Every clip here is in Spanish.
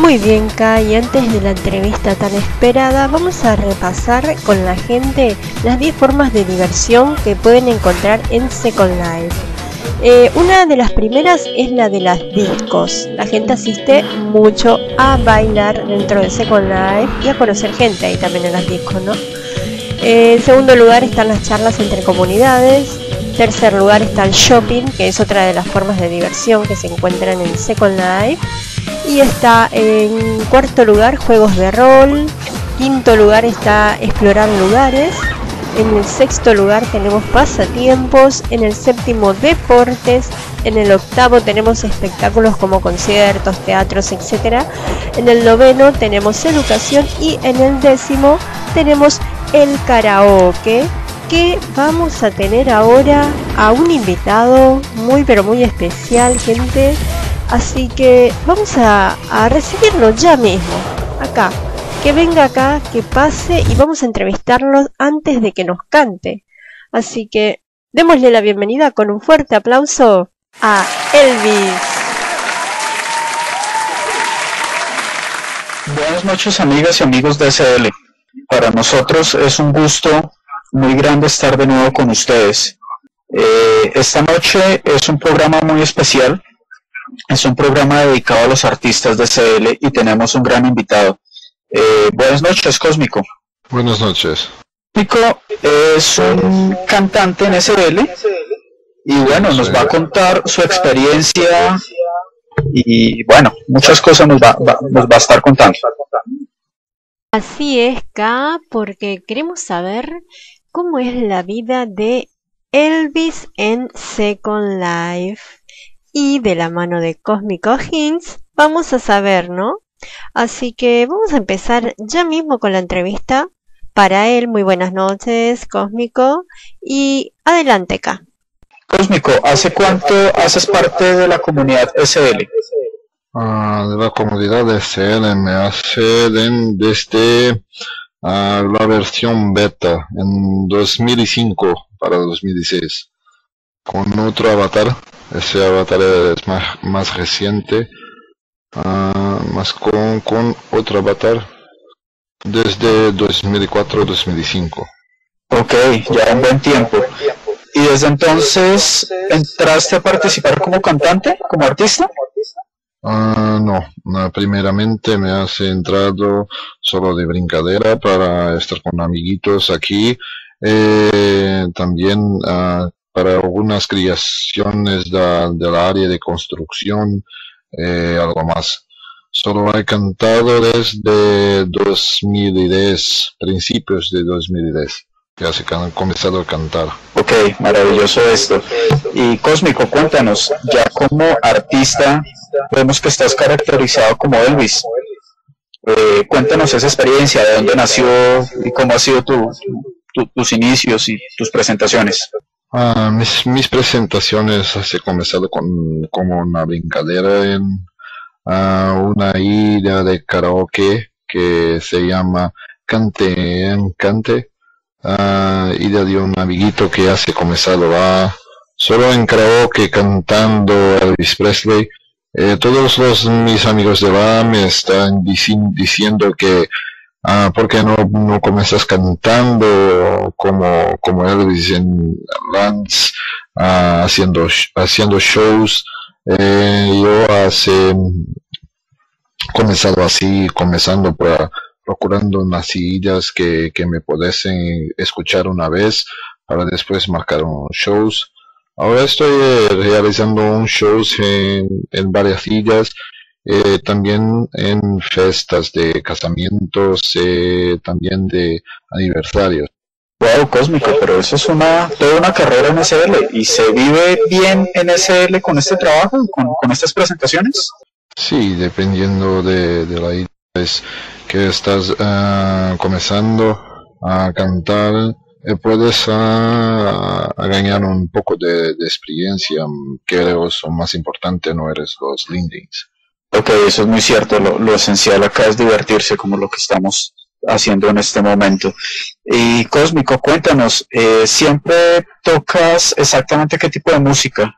Muy bien, Kai, antes de la entrevista tan esperada, vamos a repasar con la gente las 10 formas de diversión que pueden encontrar en Second Life. Eh, una de las primeras es la de las discos. La gente asiste mucho a bailar dentro de Second Life y a conocer gente ahí también en las discos, ¿no? Eh, en segundo lugar están las charlas entre comunidades. Tercer lugar está el shopping, que es otra de las formas de diversión que se encuentran en Second Life. Y está en cuarto lugar juegos de rol. Quinto lugar está explorar lugares. En el sexto lugar tenemos pasatiempos. En el séptimo deportes. En el octavo tenemos espectáculos como conciertos, teatros, etc. En el noveno tenemos educación. Y en el décimo tenemos el karaoke. Que vamos a tener ahora a un invitado muy pero muy especial, gente Así que vamos a, recibirlo ya mismo, acá. Que venga acá, que pase y vamos a entrevistarlo antes de que nos cante. Así que démosle la bienvenida con un fuerte aplauso a Elvis. Buenas noches amigas y amigos de SL. Para nosotros es un gusto muy grande estar de nuevo con ustedes. Eh, esta noche es un programa muy especial es un programa dedicado a los artistas de CL y tenemos un gran invitado. Eh, buenas noches, Cósmico. Buenas noches. Cósmico es un cantante en SL y bueno, nos va a contar su experiencia y bueno, muchas cosas nos va, nos va a estar contando. Así es, K, porque queremos saber cómo es la vida de Elvis en Second Life y de la mano de Cósmico Hints vamos a saber, ¿no? Así que vamos a empezar ya mismo con la entrevista. Para él, muy buenas noches, Cósmico, y adelante acá. Cósmico, ¿hace cuánto haces parte de la comunidad SL? Ah, de la comunidad SL me hace desde ah, la versión beta en 2005 para 2016 con otro avatar ese avatar es más, más reciente, uh, más con, con otro avatar desde 2004-2005. Ok, ya un buen tiempo. ¿Y desde entonces entraste a participar como cantante, como artista? Uh, no, primeramente me has entrado solo de brincadera para estar con amiguitos aquí. Eh, también uh, para algunas creaciones de, del área de construcción, eh, algo más. Solo he cantado desde 2010, principios de 2010, que hace que han comenzado a cantar. Ok, maravilloso esto. Y Cósmico, cuéntanos, ya como artista, vemos que estás caracterizado como Elvis. Eh, cuéntanos esa experiencia, de dónde nació y cómo ha sido tu, tus inicios y tus presentaciones. Ah, mis, mis presentaciones se comenzado con como una brincadera en ah, una ida de karaoke que se llama Cante en Cante, uh, ida de un amiguito que hace comenzado a solo en karaoke cantando Elvis Presley. Eh, todos los mis amigos de la me están diciendo que Ah, ¿Por qué no, no comienzas cantando como, como Elvis en Lance, ah, haciendo, haciendo shows? Eh, yo hace comenzado así, comenzando para, procurando unas sillas que, que me pudiesen escuchar una vez para después marcar unos shows. Ahora estoy eh, realizando un shows en, en varias sillas eh, también en fiestas de casamientos, eh, también de aniversarios. Wow, cósmico, pero eso es una toda una carrera en SL y se vive bien en SL con este trabajo, con, estas presentaciones. Sí, dependiendo de, la idea que estás ah, comenzando a cantar, eh, puedes uh, ganar un poco de, de experiencia, que es lo más importante, no eres los lindings. Ok, eso es muy cierto. Lo, esencial acá es divertirse como lo que estamos haciendo en este momento. Y Cósmico, cuéntanos, eh, ¿siempre tocas exactamente qué tipo de música?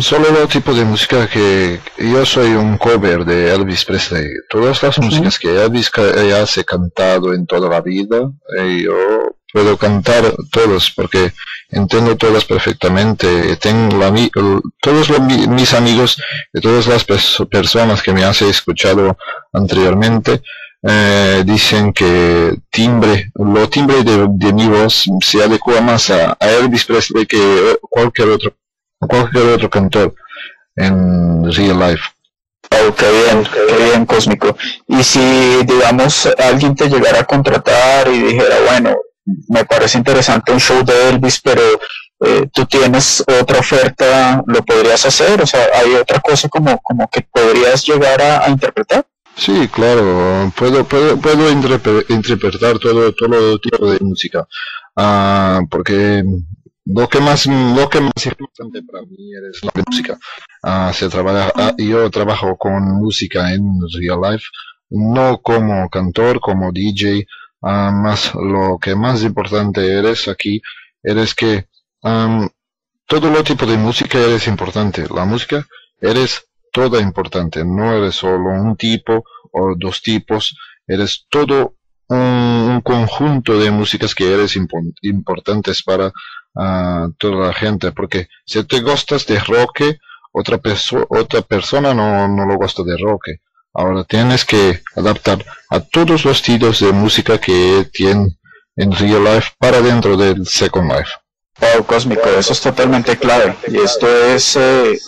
Solo el tipo de música que yo soy un cover de Elvis Presley. Todas las músicas que Elvis ya se cantado en toda la vida, eh, yo puedo cantar todas porque entiendo todas perfectamente. Tengo la, todos mis amigos y todas las personas que me han escuchado anteriormente eh, dicen que timbre, lo timbre de, mi voz se adecua más a, Elvis Presley que cualquier otro, cualquier otro cantor en real life. Oh, qué bien, qué bien, Cósmico. Y si, digamos, alguien te llegara a contratar y dijera, bueno, me parece interesante un show de Elvis, pero eh, tú tienes otra oferta, ¿lo podrías hacer? O sea, ¿hay otra cosa como, como que podrías llegar a interpretar? Sí, claro, puedo, puedo, puedo interpretar todo, todo tipo de música, ah, porque lo que más, lo que más importante para mí es la música. Ah, se trabaja, ah, yo trabajo con música en real life, no como cantor, como DJ, más lo que más importante eres aquí, eres que todo lo tipo de música eres importante. La música eres toda importante, no eres solo un tipo o dos tipos, eres todo un, conjunto de músicas que eres importantes para ah, toda la gente, porque si te gustas de rock, otra, otra persona no, no lo gusta de rock. Ahora tienes que adaptar a todos los estilos de música que tienen en real life para dentro del second life. Wow, Cósmico, eso es totalmente clave. Y esto es eh,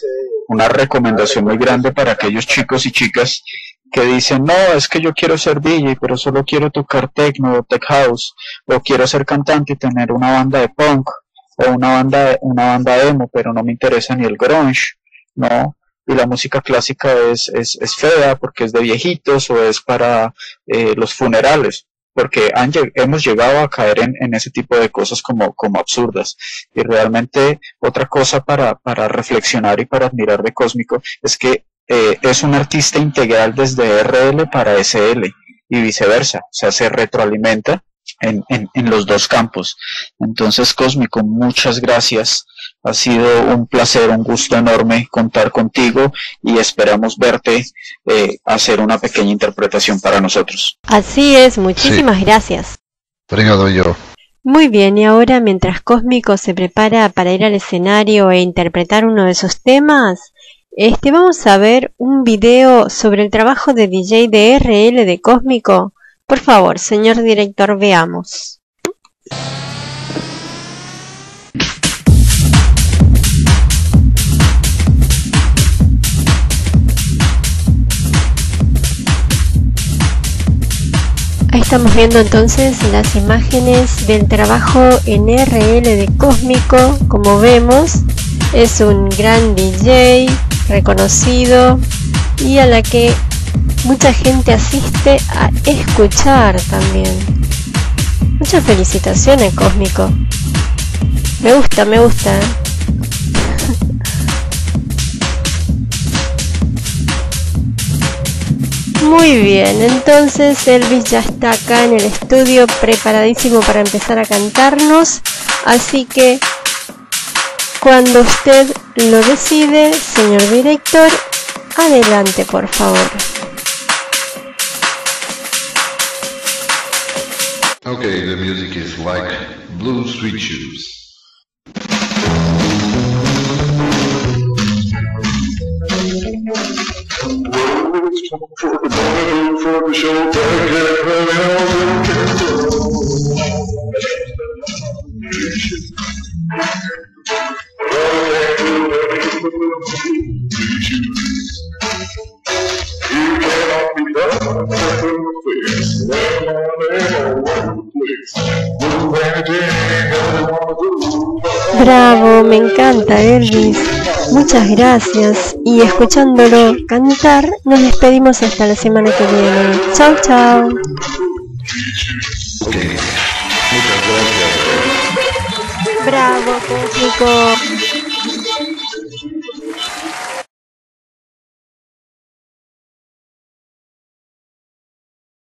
una recomendación muy grande para aquellos chicos y chicas que dicen, no, es que yo quiero ser DJ, pero solo quiero tocar techno o tech house, o quiero ser cantante y tener una banda de punk, o una banda, una banda emo, pero no me interesa ni el grunge, ¿no? Y la música clásica es, es, es fea porque es de viejitos o es para eh, los funerales porque hemos llegado a caer en, ese tipo de cosas como, como absurdas. Y realmente otra cosa para, para reflexionar y para admirar de Cósmico es que eh, es un artista integral desde RL para SL y viceversa, o sea, se retroalimenta en, en, en los dos campos. Entonces, Cósmico, muchas gracias ha sido un placer, un gusto enorme contar contigo y esperamos verte eh, hacer una pequeña interpretación para nosotros. Así es, muchísimas gracias. Obrigado yo. Muy bien, y ahora mientras Cósmico se prepara para ir al escenario e interpretar uno de esos temas, este vamos a ver un video sobre el trabajo de DJ de RL de Cósmico. Por favor, señor director, veamos. Estamos viendo entonces las imágenes del trabajo en RL de Cósmico. Como vemos, es un gran DJ reconocido y a la que mucha gente asiste a escuchar también. Muchas felicitaciones, Cósmico. Me gusta, me gusta. Muy bien, entonces Elvis ya está acá en el estudio preparadísimo para empezar a cantarnos, así que cuando usted lo decide, señor director, adelante por favor. Blue shoes. Bravo, me encanta Elvis. Muchas gracias y escuchándolo cantar nos despedimos hasta la semana que viene. Chao, chao. Bravo, público.